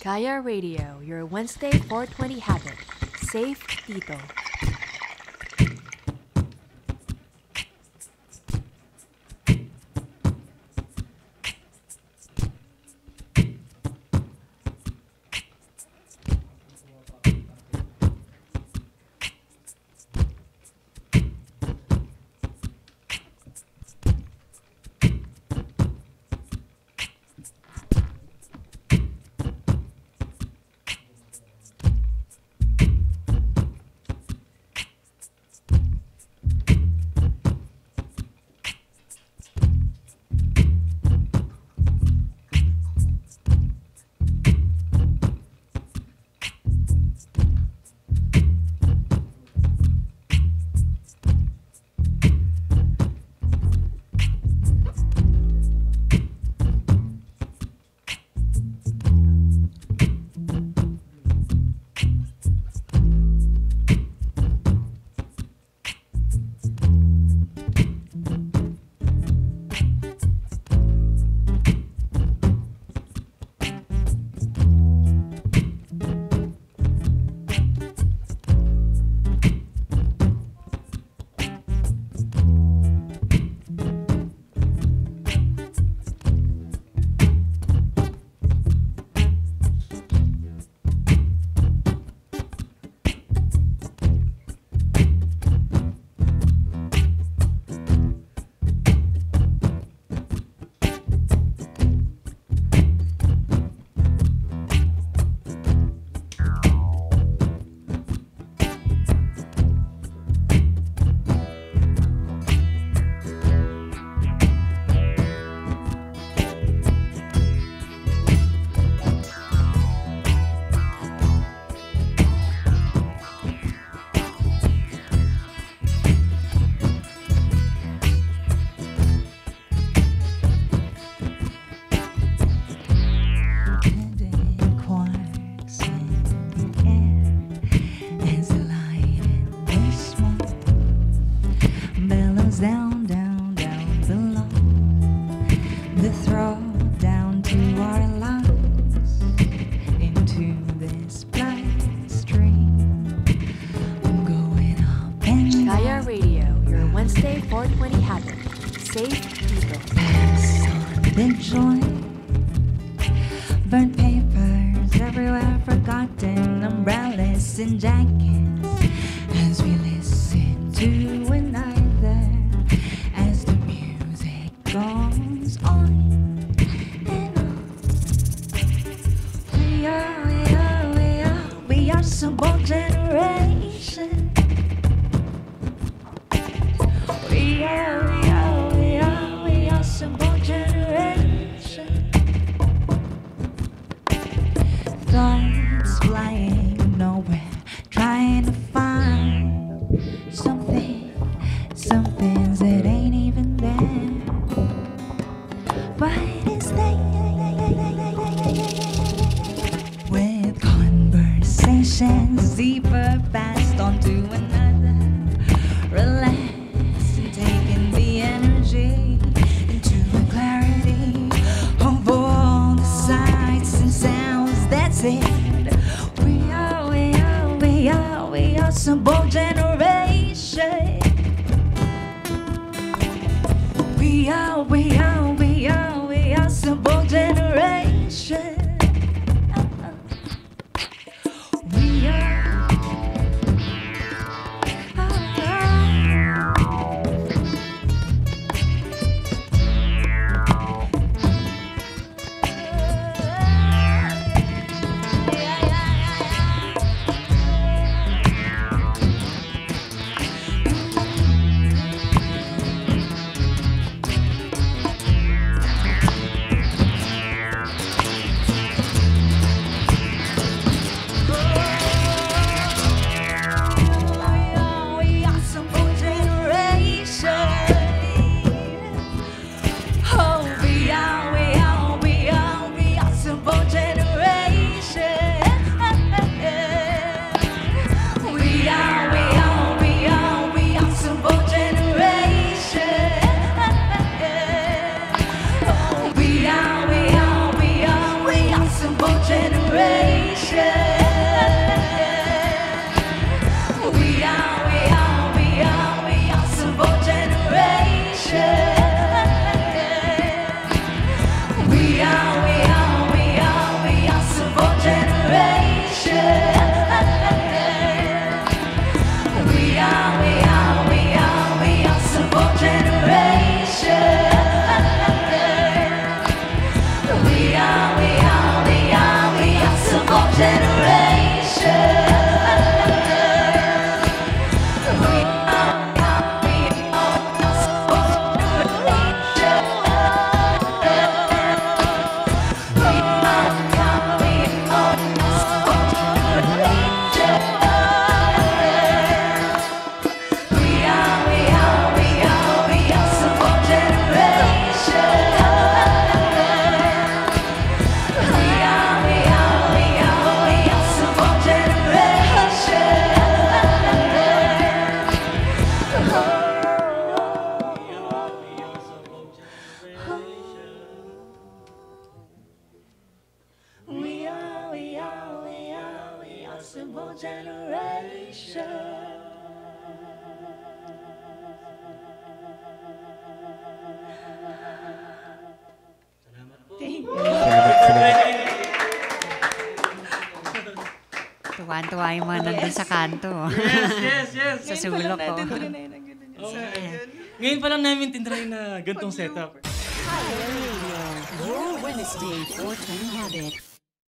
Kaya Radio, your Wednesday 420 habit. Safe dito. saved people. Sodden joy, burnt papers everywhere, forgotten umbrellas and jackets. Some things that ain't even there. Why is that? With conversations deeper passed on to another. Relax, and take in the energy into the clarity of all the sights and sounds. That's it. We are, we are, we are, we are Sabog generation. We are. way. Tuwan-tuwa yung mga nandun sa kanto. Yes, yes, yes. sa sulok ko. Oh, okay. Ngayon pa lang namin tinry na gantong setup. Hi, Your Wednesday 420 Habit.